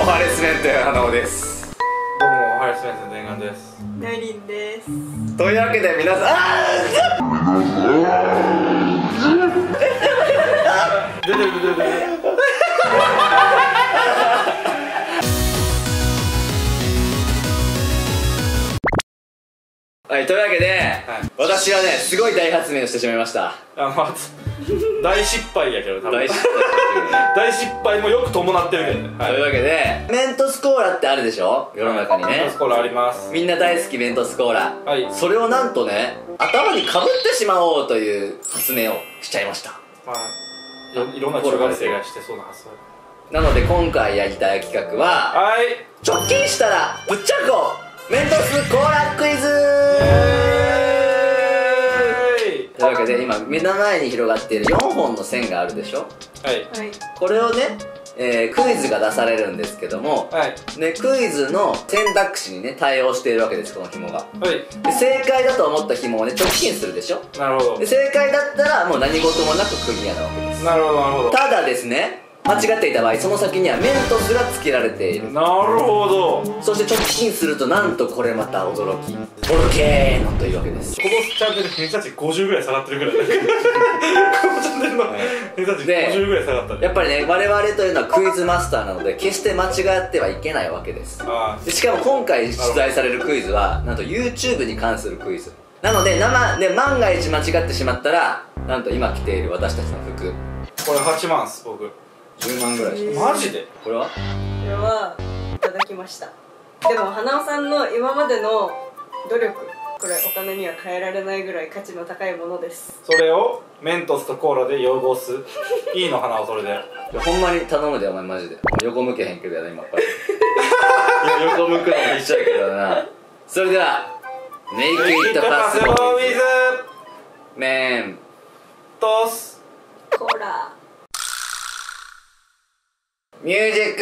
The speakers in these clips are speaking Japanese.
もハラスメントや花尾です。どうもハラスメントの念願です。ナリンです。というわけで皆さんあ出てる出てる出てるはいというわけで、はい。私はねすごい大発明をしてしまいました。あまあ大失敗やけど多分。大失敗大失敗もよく伴ってるけどね。というわけでメントスコーラってあるでしょ？世の中にね。スコーラあります。みんな大好きメントスコーラ。はい。それをなんとね頭にかぶってしまおうという発明をしちゃいました。まあいいろんな中学生がしてそうな発想。なので今回やりたい企画ははい。直近したらぶっちゃこメントスコーラクイズ！というわけで今目の前に広がっている4本の線があるでしょ？はい。はい。これをね、えークイズが出されるんですけども、はい。ね、クイズの選択肢にね対応しているわけですこの紐が。はい。で正解だと思った紐をね直進するでしょ？なるほど。で正解だったらもう何事もなくクリアなわけです。なるほどなるほど。ただですね間違っていた場合その先にはメントスが付けられている。なるほど。そして直進するとなんとこれまた驚き。ボルケーノというわけです。このチャンネル偏差値50ぐらい下がってるぐらい。だこのチャンネルの偏差値で50ぐらい下がったね。やっぱりね我々というのはクイズマスターなので決して間違ってはいけないわけです。あでしかも今回出題されるクイズはなんと YouTube に関するクイズ。なので生で万が一間違ってしまったらなんと今着ている私たちの服。ーこれ8万っす僕10万ぐらい。しかマジで？これは？これはいただきました。でも花尾さんの今までの努力これお金には変えられないぐらい価値の高いものです。それをメントスとコーラで汚す。いいの花をそれで。いやほんまに頼むでお前マジで。横向けへんけどやな今これ いや横向くのも必死やけどな。それではメイクイットパスウィズメントスコーラミュージッ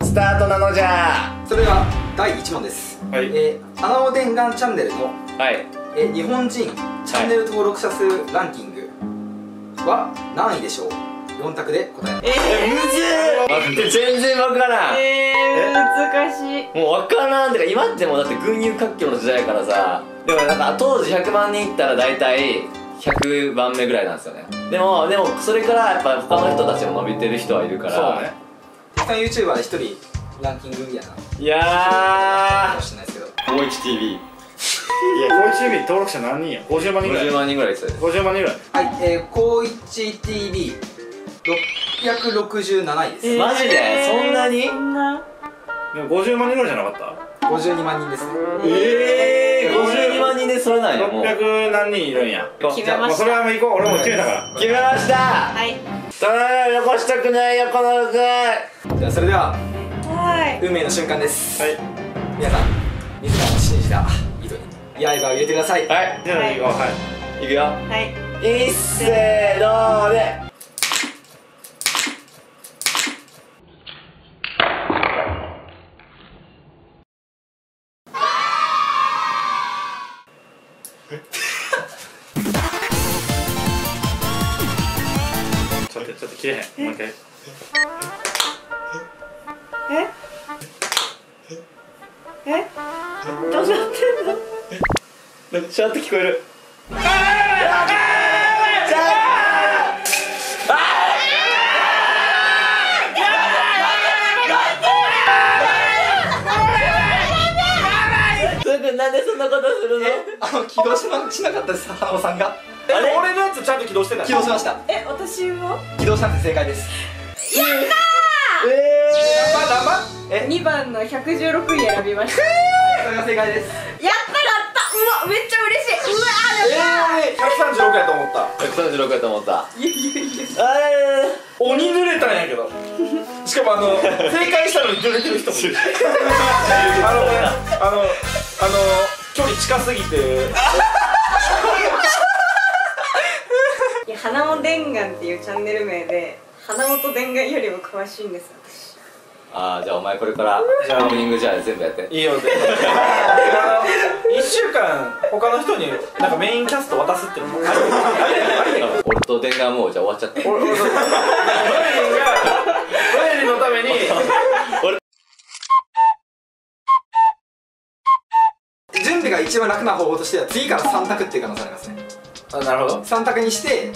クスタートなのじゃ。それでは第1問です、はい。えー、花尾伝願チャンネルの、はい。えー日本人チャンネル登録者数ランキングは何位でしょう？4択で答ええ待って全然わからん。ー、え？ー、難しい。もう分からんてか今ってもうだって群雄割拠の時代やからさ。でもなんか当時100万人いったら大体100番目ぐらいなんですよね。でもでもそれからやっぱ他の人たちも伸びてる人はいるから。そうね他の YouTuber で1人ランキングみたいな。かいやもしれないですけど。ー 51TV いや高知 TV 登録者何人や？50万人ぐらい。50万人ぐらいです。よ50万人ぐらい。はいえー、高一 TV667 位です、マジで？そんなに？そんな。でも50万人ぐらいじゃなかった？52万人ですね。ええー、52万人でそれなんやもう。600何人いるんや？決めました。もうそれはもう行こう。俺も決めたから。決めました。はいただ残したくないよこの服じゃあそれでははい。運命の瞬間です。はい。皆さん自らの信じた糸に刃を入れてください。はい。じゃあ行こうは？いいくよはい。いっせーのーでちょっとちょっと切れへんもう一回ええどうなってんのなんかちゃんと聞こえるなんでそんなことするのあの起動しなかったです花尾さんがえ俺のやつちゃんと起動してた起動しました。え私は起動したんで正解です。えまだまえ？2番の116位選びました。それが正解です。やったやった！うわめっちゃ嬉しい。うわやった136やと思った。ー、136やと思った。いやいやいやあ鬼濡れたんやけど。しかもあの正解したのに濡れてる人もいる。あのねあのあの距離近すぎて花尾伝願っていうチャンネル名で花尾と伝願よりも詳しいんです私。ああじゃあお前これからオープニングじゃあ全部やって。いいよ全部。1週間他の人になんかメインキャスト渡すってのも俺と伝願もうじゃあ終わっちゃった。俺俺俺のために。準備が一番楽な方法としては次から3択っていう可能性ありますね。あなるほど。3択にして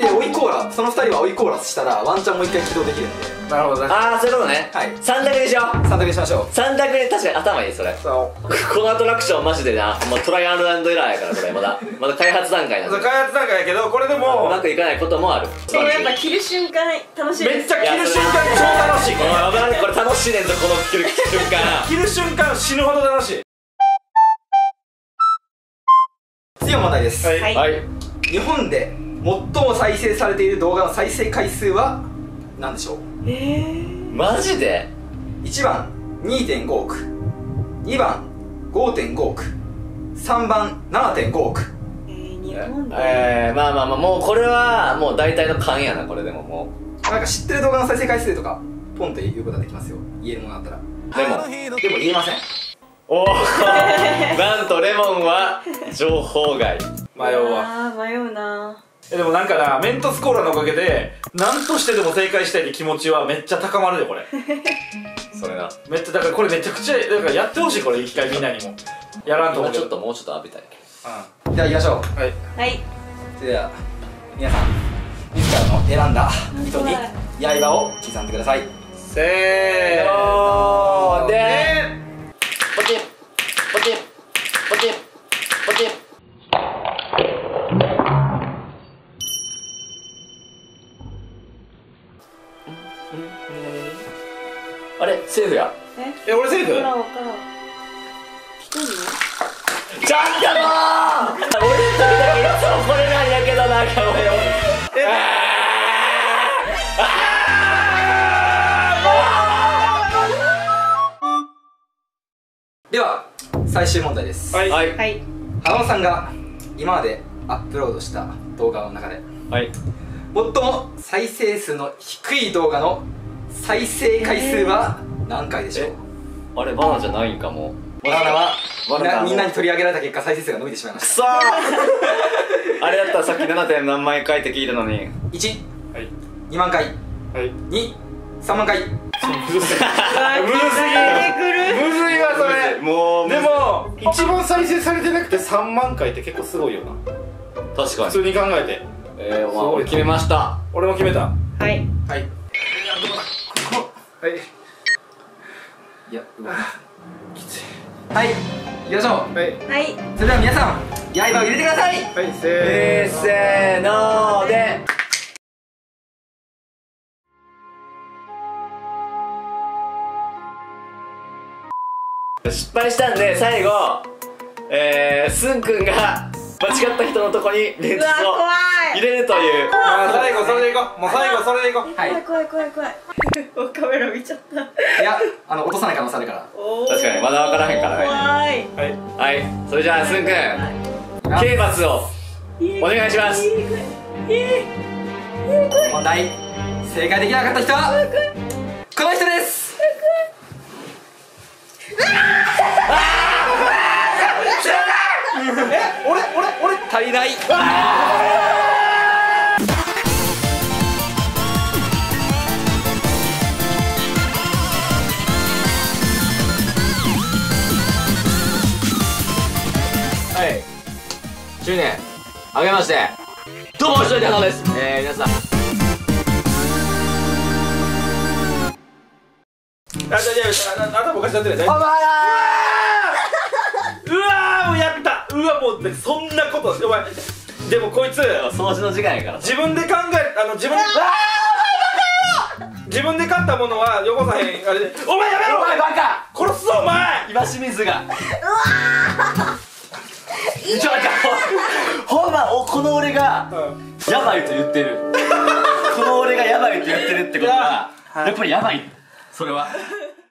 で追いコーラその2人は追いコーラスしたらワンチャンもう一回起動できるんで。なるほどねああそういうことね。はい。3択にしよう3択にしましょう。3択で確かに頭いいそれ。そう。このアトラクションマジでなもうトライアンドエラーやからこれ。まだまだ開発段階なんで。開発段階やけどこれでうもまくいかないこともある。でもやっぱ着る瞬間楽しい。ですめっちゃ着る瞬間超楽しい。おいわからんこれ楽しいねんぞこの着る瞬間。着る瞬間死ぬほど楽しい。次の問題です、はいはい。はい。日本で最も再生されている動画の再生回数は何でしょう？えマジで？1番2.5億。2番5.5億。3番7.5億。えー、日本で、えー、まあまあまあもうこれはもう大体の勘やなこれでももなんか知ってる動画の再生回数とかポンって言うことができますよ。言えるものだったら。うでもでも言えません。おおなんとレモンは情報外。迷うわ。あー迷うなえでもなんかなメントスコーラのおかげで何としてでも正解したいって気持ちはめっちゃ高まるでこれ。それな。めっちゃだからこれめちゃくちゃだからやってほしいこれ一回みんなにも。やらんともうちょっともうちょっと浴びたいでは行きましょう。うんはい。はい。それでは皆さん。自らの選んだ糸に刃を刻んでください。せーのでねちょっともう俺の時だけいつもこれなんやけどなんか俺では最終問題です。はい。はい。はい。花尾さんが今までアップロードした動画の中ではい。最も再生数の低い動画の再生回数は何回でしょう？あれバナナじゃないんかもバナナはみんなみんなに取り上げられた結果再生数が伸びてしまいましくそー。あれだったらさっき 7. 点何万回って聞いたのに。た1はい。2万回。はい。23万回。むずすぎむずいわそれ。もうでも一番再生されてなくて3万回って結構すごいよな。確かに。普通に考えて。えー、まあ俺決めました。俺も決めた。ははい。いはい。はい。いやうわ。きはい行きましょ。うはい。はい。それでは皆さん刃を入れてください。はいせえー、せーので。失敗したんで最後えー、すんくんが間違った人のとこにレンズを入れるという。最後それでいこうもう最後それでいこう。はい。怖い怖い怖い。怖い。カメラ見ちゃったい。やあの落とさない。可能性あるから確かにまだ分からへんからね怖い。はい。はい。それじゃあすんくん刑罰をお願い。します問題正解できなかった人はこの人です俺俺俺足りない。はい。10年。あげまして。どうも一人で花です。えー、皆さん。あじゃあじゃああ頭おかしなってないお前うわもうねそんなことお前でもこいつ掃除の時間やから。自分で考えあの自分で自分で買ったものはよこさへんあれでお前やめろ！お前バカ！殺すぞお前！今清水が。うわちょちょほんまおこの俺がうんやばいと言ってるこの俺がやばいと言ってるってことはやっぱりやばいそれは